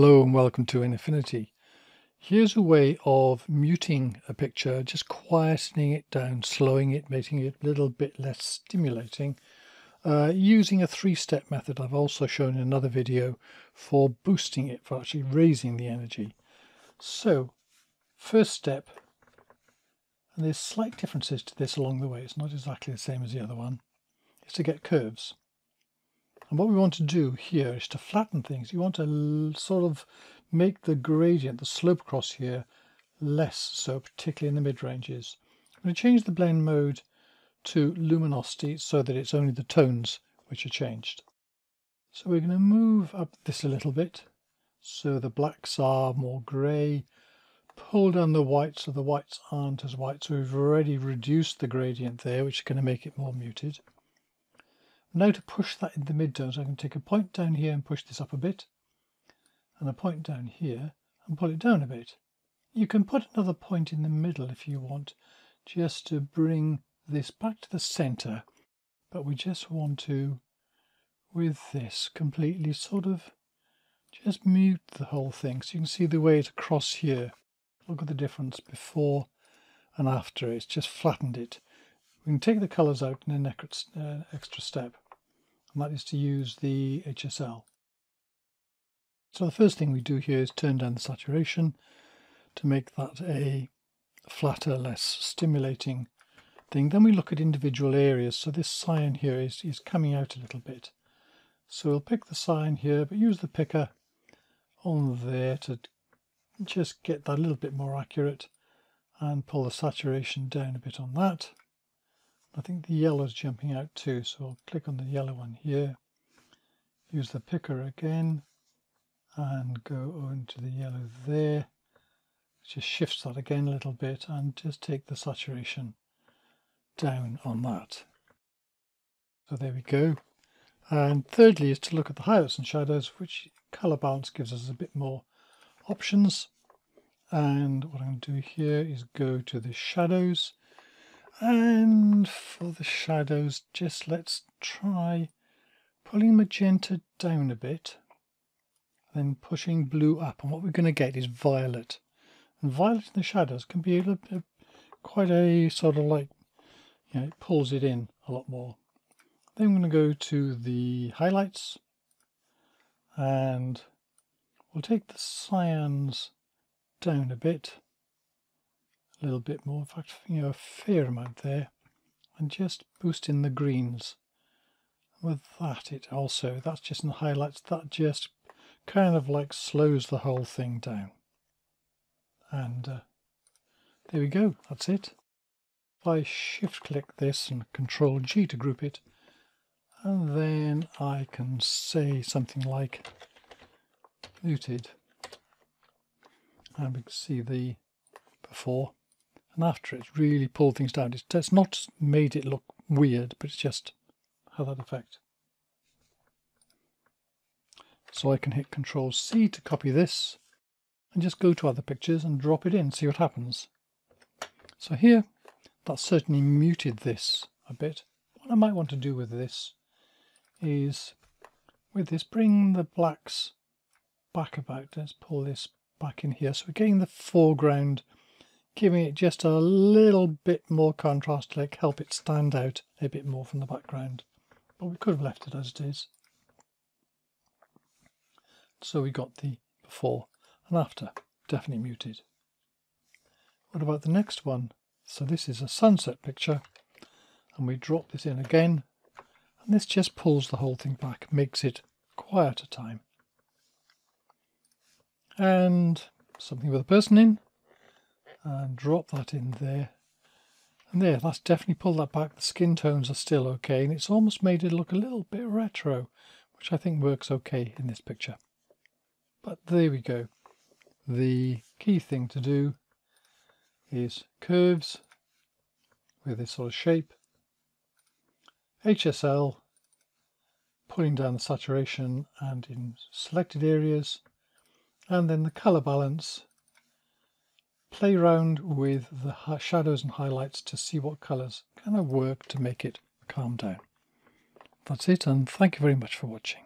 Hello and welcome to InAffinity. Here's a way of muting a picture, just quietening it down, slowing it, making it a little bit less stimulating, uh, using a three-step method I've also shown in another video for boosting it, for actually raising the energy. So, first step, and there's slight differences to this along the way, it's not exactly the same as the other one, is to get curves. And what we want to do here is to flatten things. You want to sort of make the gradient, the slope across here, less so, particularly in the mid-ranges. I'm going to change the blend mode to luminosity so that it's only the tones which are changed. So we're going to move up this a little bit so the blacks are more grey. Pull down the whites so the whites aren't as white. So we've already reduced the gradient there, which is going to make it more muted. Now to push that in the midtones, I can take a point down here and push this up a bit, and a point down here and pull it down a bit. You can put another point in the middle if you want, just to bring this back to the center, but we just want to, with this, completely sort of just mute the whole thing. So you can see the way it across here. Look at the difference before and after. It's just flattened it. We can take the colours out in an uh, extra step, and that is to use the HSL. So the first thing we do here is turn down the saturation to make that a flatter, less stimulating thing. Then we look at individual areas. So this cyan here is, is coming out a little bit. So we'll pick the cyan here, but use the picker on there to just get that a little bit more accurate and pull the saturation down a bit on that. I think the yellow is jumping out too, so I'll click on the yellow one here, use the picker again, and go into the yellow there. Just shifts that again a little bit and just take the saturation down on that. So there we go. And thirdly is to look at the highlights and shadows, which color balance gives us a bit more options. And what I'm going to do here is go to the shadows and for the shadows, just let's try pulling magenta down a bit, then pushing blue up. And what we're going to get is violet. And violet in the shadows can be a, a, quite a sort of like, you know, it pulls it in a lot more. Then I'm going to go to the highlights and we'll take the cyans down a bit a little bit more, in fact, you know, a fair amount there, and just boost in the greens. With that, it also, that's just in the highlights, that just kind of like slows the whole thing down. And uh, there we go, that's it. If I shift click this and control G to group it, and then I can say something like muted. And we can see the before and after it's really pulled things down. It's, it's not made it look weird, but it's just had that effect. So I can hit Control C to copy this and just go to other pictures and drop it in, see what happens. So here, that certainly muted this a bit. What I might want to do with this is, with this, bring the blacks back about. Let's pull this back in here. So we're getting the foreground giving it just a little bit more contrast to like help it stand out a bit more from the background. But we could have left it as it is. So we got the before and after, definitely muted. What about the next one? So this is a sunset picture and we drop this in again and this just pulls the whole thing back, makes it quieter time. And something with a person in, and drop that in there. And there, that's definitely pulled that back. The skin tones are still okay, and it's almost made it look a little bit retro, which I think works okay in this picture. But there we go. The key thing to do is curves with this sort of shape, HSL, pulling down the saturation and in selected areas, and then the color balance play around with the shadows and highlights to see what colors kind of work to make it calm down. That's it and thank you very much for watching.